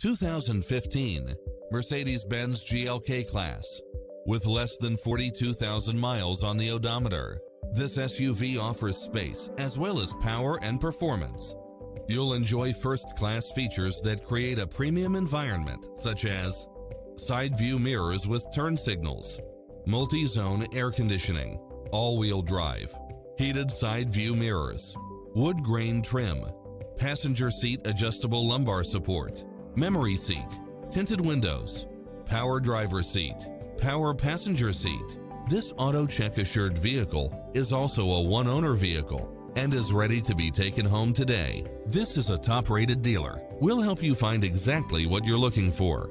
2015 Mercedes-Benz GLK Class. With less than 42,000 miles on the odometer, this SUV offers space as well as power and performance. You'll enjoy first-class features that create a premium environment such as side view mirrors with turn signals, multi-zone air conditioning, all-wheel drive, heated side view mirrors, wood grain trim, passenger seat adjustable lumbar support, memory seat, tinted windows, power driver seat, power passenger seat. This AutoCheck assured vehicle is also a one-owner vehicle and is ready to be taken home today. This is a top-rated dealer. We'll help you find exactly what you're looking for.